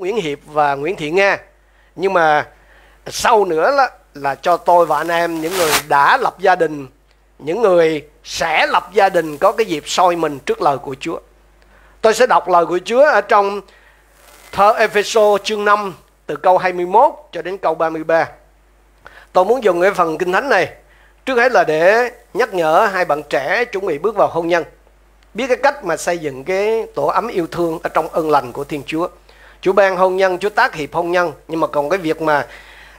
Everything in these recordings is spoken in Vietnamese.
Nguyễn Hiệp và Nguyễn Thị Nga. Nhưng mà sau nữa là, là cho tôi và anh em những người đã lập gia đình những người sẽ lập gia đình có cái dịp soi mình trước lời của Chúa. Tôi sẽ đọc lời của Chúa ở trong thơ Epheso chương 5 từ câu 21 cho đến câu 33 tôi muốn dùng cái phần kinh thánh này trước hết là để nhắc nhở hai bạn trẻ chuẩn bị bước vào hôn nhân. Biết cái cách mà xây dựng cái tổ ấm yêu thương ở trong ân lành của Thiên Chúa. Chúa ban hôn nhân, Chúa tác hiệp hôn nhân, nhưng mà còn cái việc mà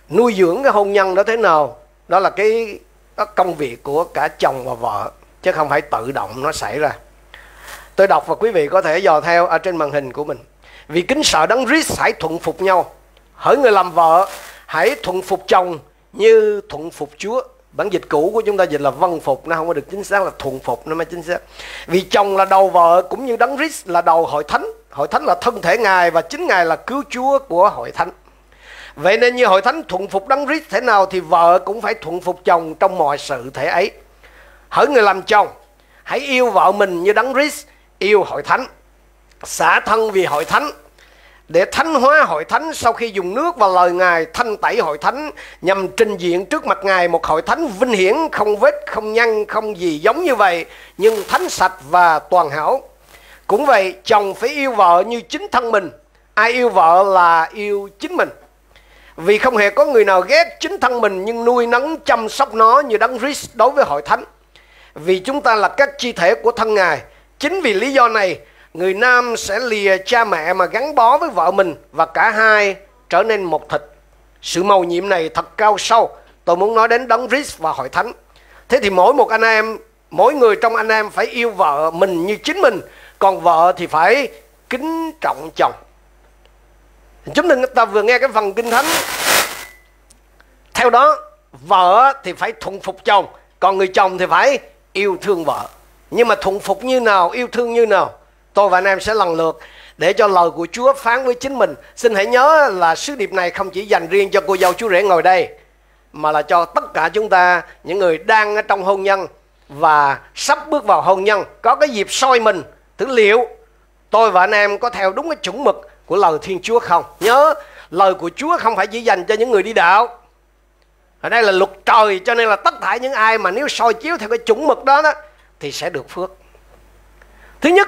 nuôi dưỡng cái hôn nhân đó thế nào, đó là cái đó công việc của cả chồng và vợ chứ không phải tự động nó xảy ra. Tôi đọc và quý vị có thể dò theo ở trên màn hình của mình. Vì kính sợ đấng Christ hãy thuận phục nhau. Hỡi người làm vợ, hãy thuận phục chồng như thuận phục Chúa bản dịch cũ của chúng ta dịch là vân phục, nó không có được chính xác là thuần phục nó mới chính xác. Vì chồng là đầu vợ cũng như đấng Christ là đầu hội thánh. Hội thánh là thân thể ngài và chính ngài là cứu chúa của hội thánh. Vậy nên như hội thánh thuận phục đấng Christ thế nào thì vợ cũng phải thuận phục chồng trong mọi sự thể ấy. Hỡi người làm chồng, hãy yêu vợ mình như đấng Christ yêu hội thánh. Xả thân vì hội thánh để thánh hóa hội thánh sau khi dùng nước và lời Ngài thanh tẩy hội thánh nhằm trình diện trước mặt Ngài một hội thánh vinh hiển, không vết, không nhăn, không gì giống như vậy, nhưng thánh sạch và toàn hảo. Cũng vậy, chồng phải yêu vợ như chính thân mình. Ai yêu vợ là yêu chính mình. Vì không hề có người nào ghét chính thân mình nhưng nuôi nấng chăm sóc nó như đấng Christ đối với hội thánh. Vì chúng ta là các chi thể của thân Ngài. Chính vì lý do này, người nam sẽ lìa cha mẹ mà gắn bó với vợ mình và cả hai trở nên một thịt. Sự màu nhiệm này thật cao sâu. Tôi muốn nói đến đấng Christ và hội thánh. Thế thì mỗi một anh em, mỗi người trong anh em phải yêu vợ mình như chính mình, còn vợ thì phải kính trọng chồng. Chúng ta vừa nghe cái phần kinh thánh. Theo đó, vợ thì phải thuận phục chồng, còn người chồng thì phải yêu thương vợ. Nhưng mà thuận phục như nào, yêu thương như nào? Tôi và anh em sẽ lần lượt để cho lời của Chúa phán với chính mình. Xin hãy nhớ là sứ điệp này không chỉ dành riêng cho cô dâu chú rể ngồi đây, mà là cho tất cả chúng ta, những người đang ở trong hôn nhân và sắp bước vào hôn nhân, có cái dịp soi mình, thử liệu tôi và anh em có theo đúng cái chuẩn mực của lời Thiên Chúa không? Nhớ, lời của Chúa không phải chỉ dành cho những người đi đạo. Ở đây là luật trời, cho nên là tất cả những ai mà nếu soi chiếu theo cái chuẩn mực đó, đó thì sẽ được phước. Thứ nhất,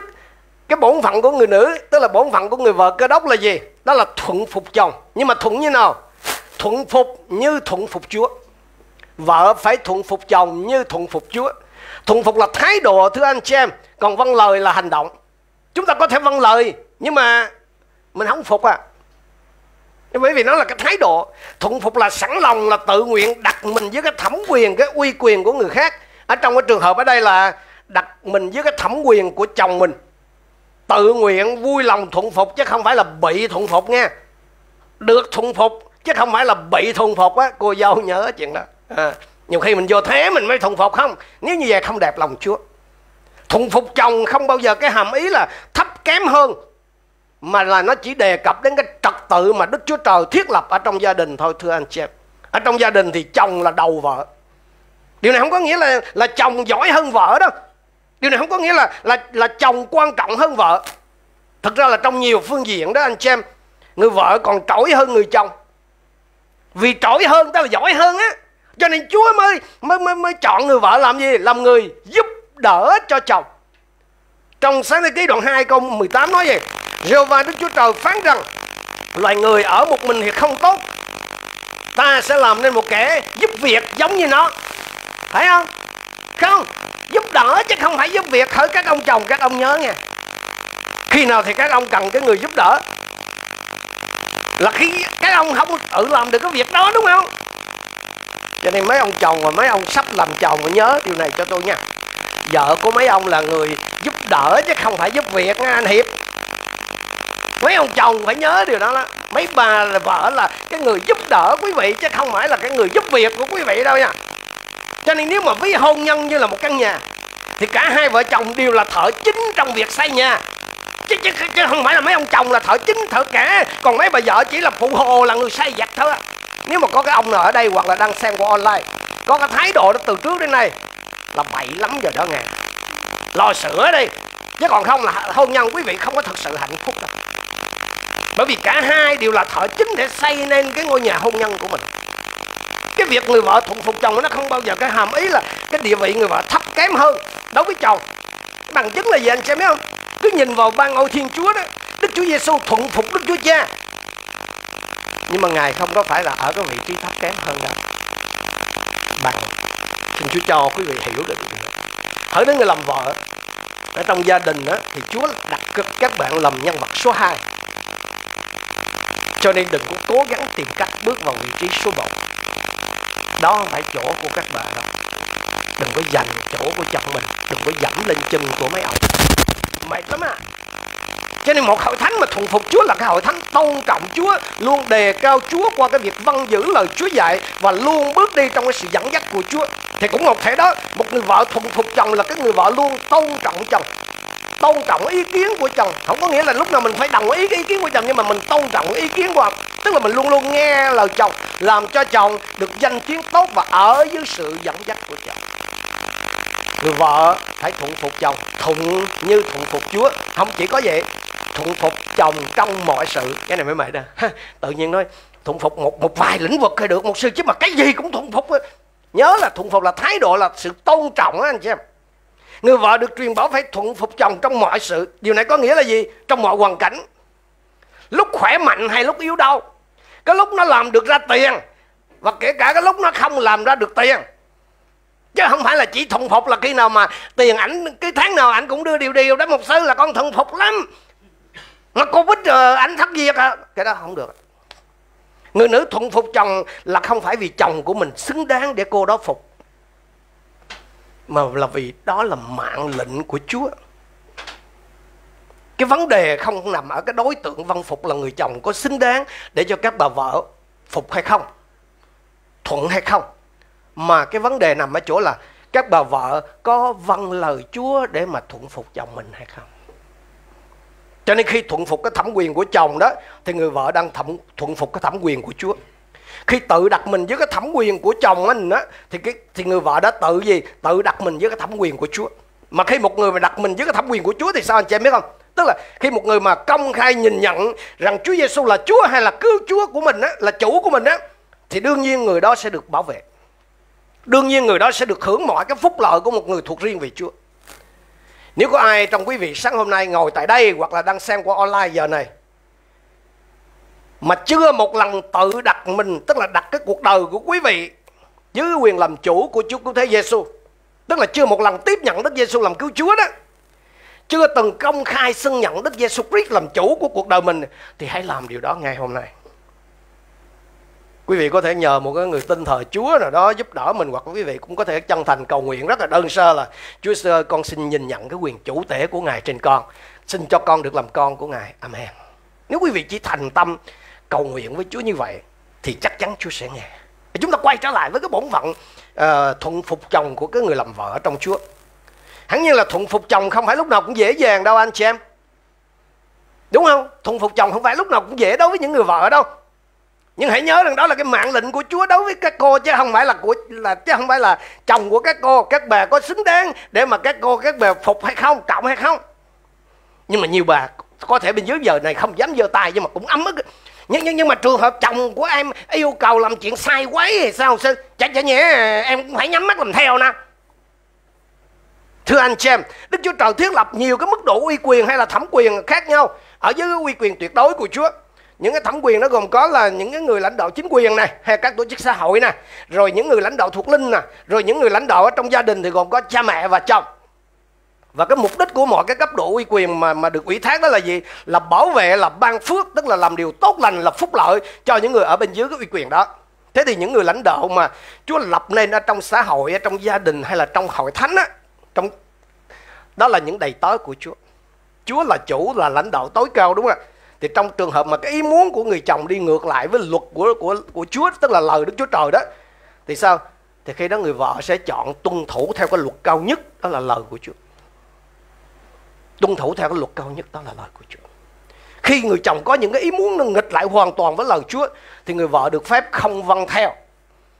cái bổn phận của người nữ, tức là bổn phận của người vợ cơ đốc là gì? Đó là thuận phục chồng. Nhưng mà thuận như nào? Thuận phục như thuận phục chúa. Vợ phải thuận phục chồng như thuận phục chúa. Thuận phục là thái độ, thưa anh chị em. Còn vâng lời là hành động. Chúng ta có thể vâng lời, nhưng mà mình không phục à. Bởi vì nó là cái thái độ. Thuận phục là sẵn lòng, là tự nguyện đặt mình với cái thẩm quyền, cái uy quyền của người khác. Ở trong cái trường hợp ở đây là đặt mình với cái thẩm quyền của chồng mình tự nguyện vui lòng thuận phục chứ không phải là bị thuận phục nha. Được thuận phục chứ không phải là bị thuận phục á. Cô dâu nhớ chuyện đó. À, nhiều khi mình vô thế mình mới thuận phục không? Nếu như vậy không đẹp lòng chúa. Thuận phục chồng không bao giờ cái hàm ý là thấp kém hơn mà là nó chỉ đề cập đến cái trật tự mà đức chúa trời thiết lập ở trong gia đình thôi thưa anh chị em. Ở trong gia đình thì chồng là đầu vợ. Điều này không có nghĩa là là chồng giỏi hơn vợ đâu điều này không có nghĩa là là là chồng quan trọng hơn vợ. Thật ra là trong nhiều phương diện đó anh chị em, người vợ còn trỗi hơn người chồng. Vì trỗi hơn ta là giỏi hơn á. Cho nên Chúa mới mới mới mới chọn người vợ làm gì? Làm người giúp đỡ cho chồng. Trong sáng thế ký đoạn 2 câu 18 nói gì Jehovah Đức Chúa Trời phán rằng, loài người ở một mình thì không tốt. Ta sẽ làm nên một kẻ giúp việc giống như nó. Phải không? Không giúp đỡ chứ không phải giúp việc. Hỡi các ông chồng, các ông nhớ nha khi nào thì các ông cần cái người giúp đỡ. Là khi các ông không tự làm được cái việc đó, đúng không? Cho nên mấy ông chồng và mấy ông sắp làm chồng, mà nhớ điều này cho tôi nha. Vợ của mấy ông là người giúp đỡ chứ không phải giúp việc nha anh hiệp. Mấy ông chồng phải nhớ điều đó đó. Mấy bà là vợ là cái người giúp đỡ quý vị chứ không phải là cái người giúp việc của quý vị đâu nha cho nên nếu mà ví hôn nhân như là một căn nhà thì cả hai vợ chồng đều là thợ chính trong việc xây nhà. Chứ, chứ, chứ không phải là mấy ông chồng là thợ chính thợ cả. Còn mấy bà vợ chỉ là phụ hồ là người xây giặt thôi. Nếu mà có cái ông nào ở đây hoặc là đang xem qua online có cái thái độ đó từ trước đến nay là bậy lắm rồi đó nghe. Lo sửa đi. Chứ còn không là hôn nhân quý vị không có thật sự hạnh phúc đâu. Bởi vì cả hai đều là thợ chính để xây nên cái ngôi nhà hôn nhân của mình cái việc người vợ thuận phục chồng nó không bao giờ cái hàm ý là cái địa vị người vợ thấp kém hơn đối với chồng. Bằng chứng là gì anh xem biết không? Cứ nhìn vào ban ngôi thiên chúa đó đức chúa giêsu thuận phục đức chúa cha. Nhưng mà ngài không có phải là ở cái vị trí thấp kém hơn đâu. Bằng xin chúa cho quý vị hiểu được điều này hỏi đến người làm vợ ở trong gia đình đó, thì chúa đặt cực các bạn làm nhân vật số 2 cho nên đừng có cố gắng tìm cách bước vào vị trí số 1 đó không phải chỗ của các bà đâu. Đừng có giành chỗ của chồng mình. Đừng có dẫm lên chân của mấy ông. Mệt lắm à. Cho nên một hội thánh mà thuần phục Chúa là cái hội thánh tôn trọng Chúa, Luôn đề cao Chúa qua cái việc vâng giữ lời Chúa dạy Và luôn bước đi trong cái sự dẫn dắt của Chúa. Thì cũng một thể đó, Một người vợ thuần phục chồng là cái người vợ luôn tôn trọng chồng tôn trọng ý kiến của chồng không có nghĩa là lúc nào mình phải đồng ý cái ý kiến của chồng nhưng mà mình tôn trọng ý kiến của ông. Tức là mình luôn luôn nghe lời chồng, làm cho chồng được danh tiếng tốt và ở dưới sự dẫn dắt của chồng người vợ phải thuận phục chồng, thuận như thuận phục chúa. Không chỉ có vậy, thuận phục chồng trong mọi sự. Cái này mới mệt à. đó tự nhiên nói, thuận phục một một vài lĩnh vực hay được, một sư chứ mà cái gì cũng thuận phục nhớ là thuận phục là thái độ, là sự tôn trọng á, anh chị em. Người vợ được truyền bảo phải thuận phục chồng trong mọi sự. Điều này có nghĩa là gì? Trong mọi hoàn cảnh. Lúc khỏe mạnh hay lúc yếu đau. Cái lúc nó làm được ra tiền. Và kể cả cái lúc nó không làm ra được tiền. Chứ không phải là chỉ thuận phục là khi nào mà tiền ảnh, cái tháng nào ảnh cũng đưa điều điều đó một sư là con thuận phục lắm. Mà Covid rồi ảnh thất việc à. Cái đó không được. Người nữ thuận phục chồng là không phải vì chồng của mình xứng đáng để cô đó phục mà là vì đó là mạng lệnh của Chúa. Cái vấn đề không nằm ở cái đối tượng văn phục là người chồng có xứng đáng để cho các bà vợ phục hay không, thuận hay không. Mà cái vấn đề nằm ở chỗ là các bà vợ có vâng lời Chúa để mà thuận phục chồng mình hay không. Cho nên khi thuận phục cái thẩm quyền của chồng đó thì người vợ đang thẩm, thuận phục cái thẩm quyền của Chúa khi tự đặt mình dưới cái thẩm quyền của chồng anh á, thì cái, thì người vợ đã tự gì? Tự đặt mình dưới cái thẩm quyền của Chúa. Mà khi một người mà đặt mình dưới cái thẩm quyền của Chúa thì sao anh chị em biết không? Tức là khi một người mà công khai nhìn nhận rằng Chúa Giêsu là Chúa hay là cứu Chúa của mình á, là chủ của mình á, thì đương nhiên người đó sẽ được bảo vệ. Đương nhiên người đó sẽ được hưởng mọi cái phúc lợi của một người thuộc riêng về Chúa. Nếu có ai trong quý vị sáng hôm nay ngồi tại đây hoặc là đang xem qua online giờ này mà chưa một lần tự đặt mình, tức là đặt cái cuộc đời của quý vị dưới quyền làm chủ của Chúa Cứu Thế Giêsu tức là chưa một lần tiếp nhận Đức Giêsu làm cứu Chúa đó. Chưa từng công khai xưng nhận Đức Giêsu Christ làm chủ của cuộc đời mình, thì hãy làm điều đó ngay hôm nay. Quý vị có thể nhờ một cái người tin thờ Chúa nào đó giúp đỡ mình, hoặc quý vị cũng có thể chân thành cầu nguyện rất là đơn sơ là, Chúa sơ con xin nhìn nhận cái quyền chủ thể của Ngài trên con. Xin cho con được làm con của Ngài. Amen. Nếu quý vị chỉ thành tâm cầu nguyện với Chúa như vậy thì chắc chắn Chúa sẽ nghe. Chúng ta quay trở lại với cái bổn phận uh, thuận phục chồng của cái người làm vợ trong Chúa. Hẳn nhiên là thuận phục chồng không phải lúc nào cũng dễ dàng đâu anh chị em. Đúng không? Thuận phục chồng không phải lúc nào cũng dễ đối với những người vợ đâu. Nhưng hãy nhớ rằng đó là cái mạng lệnh của Chúa đối với các cô chứ không phải là của là chứ không phải là chồng của các cô, các bà có xứng đáng để mà các cô các bà phục hay không, trọng hay không. Nhưng mà nhiều bà có thể bên dưới giờ này không dám giơ tay nhưng mà cũng ấm ức nhưng, nhưng nhưng mà trường hợp chồng của em yêu cầu làm chuyện sai quấy thì sao sư chả chả nhẽ em cũng phải nhắm mắt làm theo nè. Thưa anh chị em đức chúa trời thiết lập nhiều cái mức độ uy quyền hay là thẩm quyền khác nhau ở dưới cái uy quyền tuyệt đối của chúa. Những cái thẩm quyền nó gồm có là những cái người lãnh đạo chính quyền này hay các tổ chức xã hội nè rồi những người lãnh đạo thuộc linh nè rồi những người lãnh đạo ở trong gia đình thì gồm có cha mẹ và chồng và cái mục đích của mọi cái cấp độ uy quyền mà mà được ủy thác đó là gì? Là bảo vệ, là ban phước, tức là làm điều tốt lành, là phúc lợi cho những người ở bên dưới cái uy quyền đó. Thế thì những người lãnh đạo mà Chúa lập nên ở trong xã hội, ở trong gia đình hay là trong hội thánh á, trong, đó là những đầy tớ của Chúa. Chúa là chủ, là lãnh đạo tối cao, đúng không ạ? Thì trong trường hợp mà cái ý muốn của người chồng đi ngược lại với luật của của của Chúa, tức là lời Đức Chúa Trời đó, thì sao? Thì khi đó người vợ sẽ chọn tuân thủ theo cái luật cao nhất, đó là lời của Chúa tuân thủ theo cái luật cao nhất, đó là lời của Chúa. Khi người chồng có những cái ý muốn nó nghịch lại hoàn toàn với lời Chúa, thì người vợ được phép không vâng theo.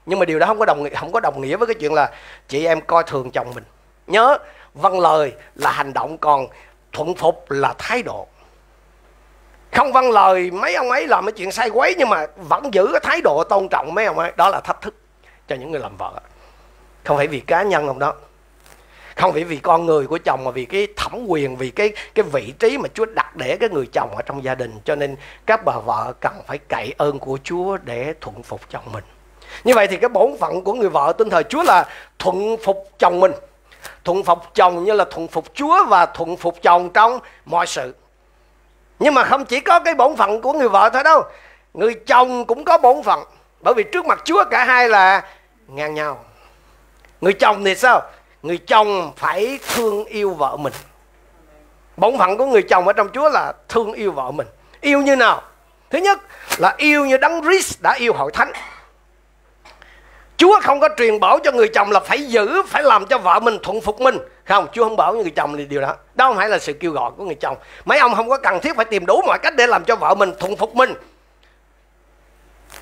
Nhưng mà điều đó không có đồng nghĩa, không có đồng nghĩa với cái chuyện là chị em coi thường chồng mình. Nhớ vâng lời là hành động còn thuận phục là thái độ. Không vâng lời, mấy ông ấy làm cái chuyện sai quấy nhưng mà vẫn giữ cái thái độ tôn trọng mấy ông ấy. Đó là thách thức cho những người làm vợ. Không phải vì cá nhân ông đó không phải vì con người của chồng mà vì cái thẩm quyền, vì cái cái vị trí mà Chúa đặt để cái người chồng ở trong gia đình. Cho nên các bà vợ cần phải cậy ơn của Chúa để thuận phục chồng mình. Như vậy thì cái bổn phận của người vợ tin thời Chúa là thuận phục chồng mình. Thuận phục chồng như là thuận phục Chúa và thuận phục chồng trong mọi sự. Nhưng mà không chỉ có cái bổn phận của người vợ thôi đâu. Người chồng cũng có bổn phận. Bởi vì trước mặt Chúa cả hai là ngang nhau. Người chồng thì sao? Người chồng phải thương yêu vợ mình bổn phận của người chồng ở trong Chúa là thương yêu vợ mình yêu như nào thứ nhất là yêu như đấng Christ đã yêu hội thánh Chúa không có truyền bảo cho người chồng là phải giữ, phải làm cho vợ mình thuận phục mình. Không, Chúa không bảo như người chồng thì điều đó. Đó không phải là sự kêu gọi của người chồng. Mấy ông không có cần thiết phải tìm đủ mọi cách để làm cho vợ mình thuận phục mình.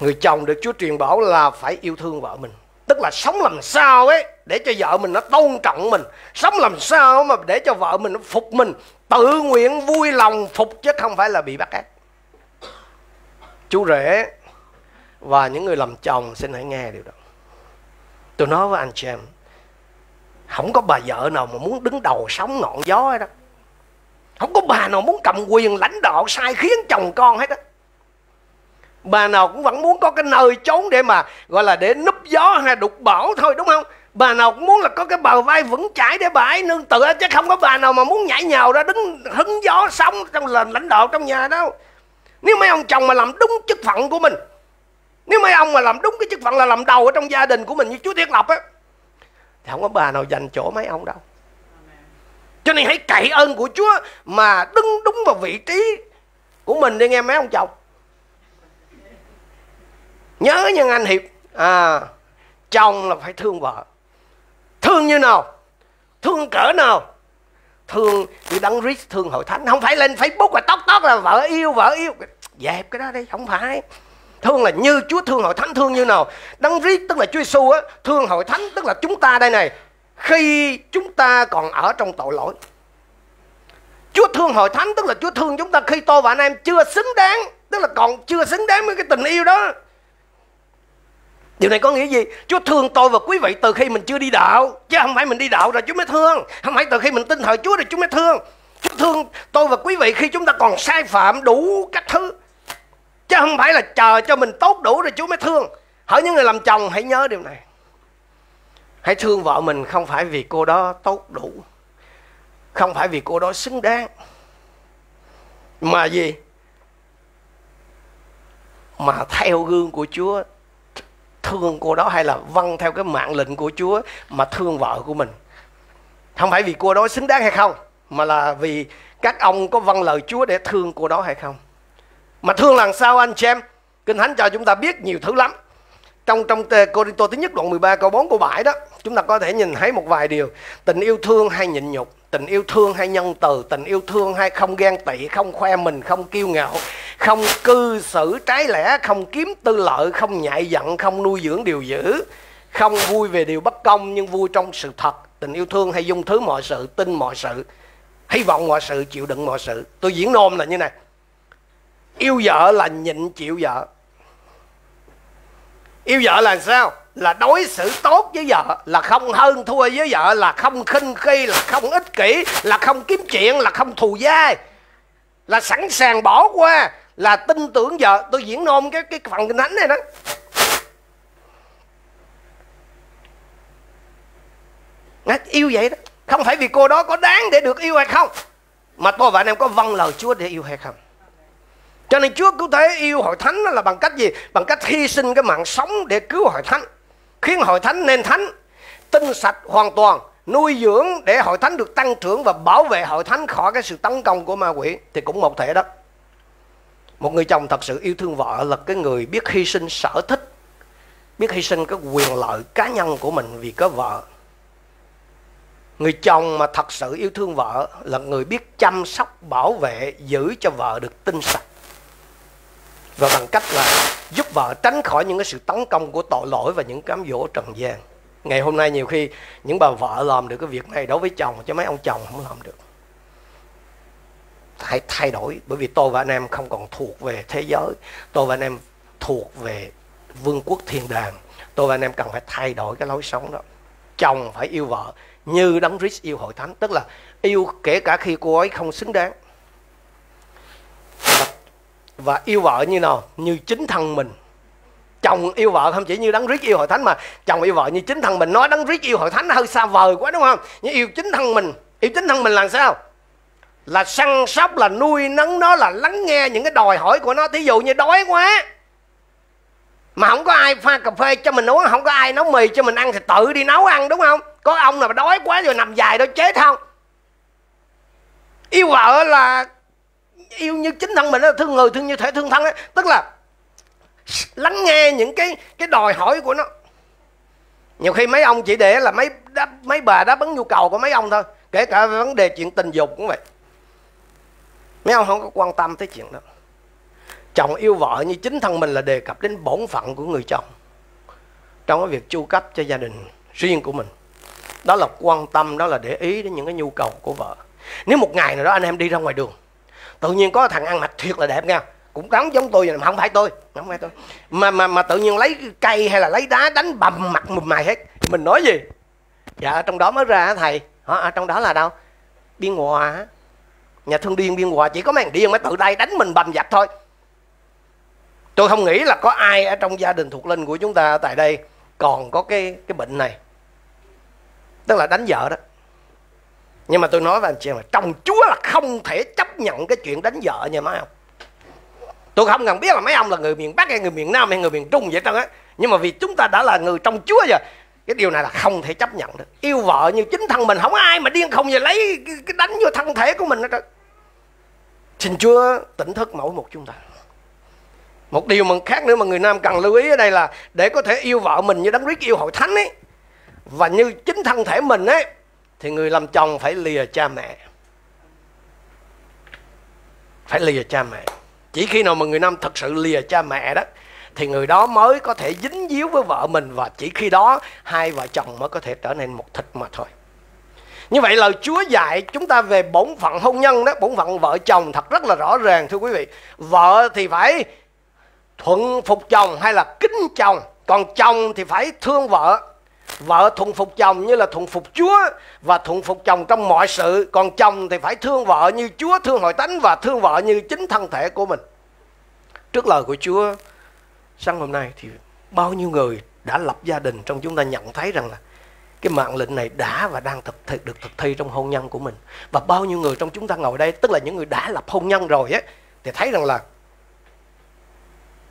Người chồng được Chúa truyền bảo là phải yêu thương vợ mình. Tức là sống làm sao ấy để cho vợ mình nó tôn trọng mình. Sống làm sao mà để cho vợ mình nó phục mình. Tự nguyện vui lòng phục chứ không phải là bị bắt ép. Chú rể và những người làm chồng, xin hãy nghe điều đó tôi nói với anh chị em, không có bà vợ nào mà muốn đứng đầu sóng ngọn gió hết đó không có bà nào muốn cầm quyền lãnh đạo sai khiến chồng con hết đó bà nào cũng vẫn muốn có cái nơi trốn để mà, gọi là để núp gió hay đục bão thôi, đúng không bà nào cũng muốn là có cái bờ vai vững chãi để bà ấy nương tựa, chứ không có bà nào mà muốn nhảy nhào ra đứng hứng gió sống trong làm lãnh đạo trong nhà đâu. Nếu mấy ông chồng mà làm đúng chức phận của mình, nếu mấy ông mà làm đúng cái chức phận là làm đầu ở trong gia đình của mình như Chúa thiết lập á, thì không có bà nào dành chỗ mấy ông đâu. Cho nên hãy cậy ơn của Chúa mà đứng đúng vào vị trí của mình đi nghe mấy ông chồng. Nhớ nha anh hiệp. À chồng là phải thương vợ thương như nào, thương cỡ nào. Thương như đấng Christ thương hội thánh, không phải lên Facebook và tóc tóc là vợ yêu vợ yêu. Dẹp cái đó đi, không phải. Thương là như Chúa thương hội thánh thương như nào. Đấng Christ tức là Chúa Giêsu á, thương hội thánh tức là chúng ta đây này. Khi chúng ta còn ở trong tội lỗi. Chúa thương hội thánh tức là Chúa thương chúng ta khi tôi và anh em chưa xứng đáng, tức là còn chưa xứng đáng với cái tình yêu đó. Điều này có nghĩa gì? Chúa thương tôi và quý vị từ khi mình chưa đi đạo. Chứ không phải mình đi đạo rồi Chúa mới thương. Không phải từ khi mình tin thờ Chúa rồi Chúa mới thương. Chúa thương tôi và quý vị khi chúng ta còn sai phạm đủ các thứ. Chứ không phải là chờ cho mình tốt đủ rồi Chúa mới thương. Hỏi những người làm chồng, hãy nhớ điều này. Hãy thương vợ mình không phải vì cô đó tốt đủ. Không phải vì cô đó xứng đáng. Mà gì? Mà theo gương của Chúa thương cô đó hay là vâng theo cái mạng lệnh của Chúa mà thương vợ của mình? Không phải vì cô đó xứng đáng hay không, mà là vì các ông có vâng lời Chúa để thương cô đó hay không? Mà thương làm sao anh chị em? Kinh thánh cho chúng ta biết nhiều thứ lắm. Trong trong Corinto thứ nhất đoạn 13 câu 4 câu 7 đó, chúng ta có thể nhìn thấy một vài điều. Tình yêu thương hay nhịn nhục, tình yêu thương hay nhân từ, tình yêu thương hay không ghen tị, không khoe mình, không kiêu ngạo không cư xử trái lẽ, không kiếm tư lợi, không nhạy giận không nuôi dưỡng điều dữ, không vui về điều bất công, nhưng vui trong sự thật. Tình yêu thương hay dung thứ mọi sự, tin mọi sự, hy vọng mọi sự, chịu đựng mọi sự. Tôi diễn nôm là như này. Yêu vợ là nhịn chịu vợ. Yêu vợ là sao? Là đối xử tốt với vợ, là không hơn thua với vợ, là không khinh khi, là không ích kỷ, là không kiếm chuyện, là không thù dai, là sẵn sàng bỏ qua là tin tưởng vợ tôi diễn nôm cái cái phần kinh thánh này đó yêu vậy đó không phải vì cô đó có đáng để được yêu hay không mà tôi và anh em có vâng lời Chúa để yêu hay không cho nên Chúa cứu thế yêu hội thánh là bằng cách gì? Bằng cách hy sinh cái mạng sống để cứu hội thánh. Khiến hội thánh nên thánh, tinh sạch hoàn toàn, nuôi dưỡng để hội thánh được tăng trưởng và bảo vệ hội thánh khỏi cái sự tấn công của ma quỷ thì cũng một thể đó. Một người chồng thật sự yêu thương vợ là cái người biết hy sinh sở thích, biết hy sinh cái quyền lợi cá nhân của mình vì có vợ. Người chồng mà thật sự yêu thương vợ là người biết chăm sóc, bảo vệ, giữ cho vợ được tinh sạch. Và bằng cách là giúp vợ tránh khỏi những cái sự tấn công của tội lỗi và những cám dỗ trần gian. Ngày hôm nay nhiều khi những bà vợ làm được cái việc này đối với chồng chứ mấy ông chồng không làm được hãy thay đổi. Bởi vì tôi và anh em không còn thuộc về thế giới. Tôi và anh em thuộc về vương quốc thiên đàng. Tôi và anh em cần phải thay đổi cái lối sống đó. Chồng phải yêu vợ như đấng Christ yêu hội thánh. Tức là yêu kể cả khi cô ấy không xứng đáng. Và, và yêu vợ như nào? Như chính thân mình. Chồng yêu vợ không chỉ như đấng Christ yêu hội thánh mà chồng yêu vợ như chính thân mình. Nói đấng Christ yêu hội thánh hơi xa vời quá đúng không? Nhưng yêu chính thân mình. Yêu chính thân mình là sao? Là săn sóc là nuôi nấng nó là lắng nghe những cái đòi hỏi của nó. Thí dụ như đói quá mà không có ai pha cà phê cho mình uống không có ai nấu mì cho mình ăn thì tự đi nấu ăn đúng không? Có ông nào mà đói quá rồi nằm dài đó chết không? Yêu vợ là yêu như chính thân mình đó, thương người thương như thể thương thân ấy. tức là lắng nghe những cái cái đòi hỏi của nó. Nhiều khi mấy ông chỉ để là mấy đáp, mấy bà đáp ứng nhu cầu của mấy ông thôi. Kể cả vấn đề chuyện tình dục cũng vậy mấy ông không có quan tâm tới chuyện đó. Chồng yêu vợ như chính thân mình là đề cập đến bổn phận của người chồng. Trong cái việc chu cấp cho gia đình riêng của mình, đó là quan tâm, đó là để ý đến những cái nhu cầu của vợ. Nếu một ngày nào đó anh em đi ra ngoài đường, tự nhiên có thằng ăn mặc thiệt là đẹp nha, cũng đóng giống tôi vậy, mà không phải tôi không phải tôi. Mà mà mà tự nhiên lấy cây hay là lấy đá đánh bầm mặt mùm mày hết mình nói gì? Dạ ở trong đó mới ra thầy. Ở trong đó là đâu? Biên hòa nhà thương điên biên hòa chỉ có mấy thằng điên mới tự đây đánh mình bầm dập thôi. Tôi không nghĩ là có ai ở trong gia đình thuộc linh của chúng ta tại đây còn có cái cái bệnh này. Tức là đánh vợ đó. Nhưng mà tôi nói với anh chị là chồng chúa là không thể chấp nhận cái chuyện đánh vợ nha mấy ông. Tôi không cần biết là mấy ông là người miền bắc hay người miền nam hay người miền trung vậy trơn á. Nhưng mà vì chúng ta đã là người trong chúa rồi, cái điều này là không thể chấp nhận được. Yêu vợ như chính thân mình, không ai mà điên không về lấy cái đánh vô thân thể của mình hết trơn xin chúa tỉnh thức mỗi một chúng ta. Một điều mà khác nữa mà người nam cần lưu ý ở đây là để có thể yêu vợ mình như đấng Christ yêu hội thánh ấy, và như chính thân thể mình ấy, thì người làm chồng phải lìa cha mẹ. Phải lìa cha mẹ. Chỉ khi nào mà người nam thật sự lìa cha mẹ đó, thì người đó mới có thể dính díu với vợ mình, và chỉ khi đó hai vợ chồng mới có thể trở nên một thịt mà thôi như vậy lời Chúa dạy chúng ta về bổn phận hôn nhân đó, bổn phận vợ chồng thật rất là rõ ràng, thưa quý vị. Vợ thì phải thuận phục chồng hay là kính chồng, còn chồng thì phải thương vợ. Vợ thuận phục chồng như là thuận phục Chúa và thuận phục chồng trong mọi sự, còn chồng thì phải thương vợ như Chúa thương hội tánh và thương vợ như chính thân thể của mình. Trước lời của Chúa, sáng hôm nay thì bao nhiêu người đã lập gia đình trong chúng ta nhận thấy rằng là cái mạng lệnh này đã và đang thực thi, được thực thi trong hôn nhân của mình. Và bao nhiêu người trong chúng ta ngồi đây tức là những người đã lập hôn nhân rồi á thì thấy rằng là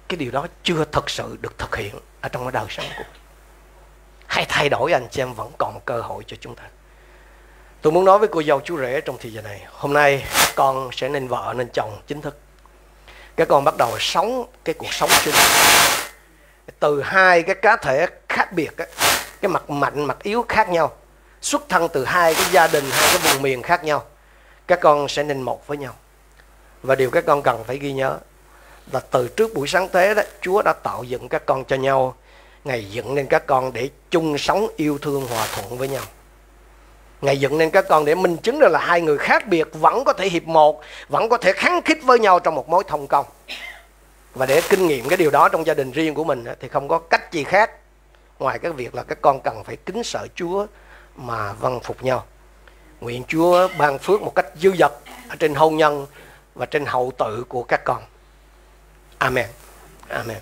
cái điều đó chưa thật sự được thực hiện ở trong cái đời sống của mình. Hãy thay đổi anh chị em vẫn còn một cơ hội cho chúng ta. Tôi muốn nói với cô dâu chú rể trong thời giờ này hôm nay con sẽ nên vợ nên chồng chính thức. Các con bắt đầu sống cái cuộc sống chung từ hai cái cá thể khác biệt á, cái mặt mạnh mặt yếu khác nhau xuất thân từ hai cái gia đình hai cái vùng miền khác nhau các con sẽ nên một với nhau và điều các con cần phải ghi nhớ là từ trước buổi sáng thế đó Chúa đã tạo dựng các con cho nhau Ngài dựng nên các con để chung sống yêu thương hòa thuận với nhau Ngài dựng nên các con để minh chứng là hai người khác biệt vẫn có thể hiệp một, vẫn có thể kháng khích với nhau trong một mối thông công. Và để kinh nghiệm cái điều đó trong gia đình riêng của mình thì không có cách gì khác ngoài cái việc là các con cần phải kính sợ Chúa mà vâng phục nhau. Nguyện Chúa ban phước một cách dư dật ở trên hôn nhân và trên hậu tự của các con. Amen. Amen.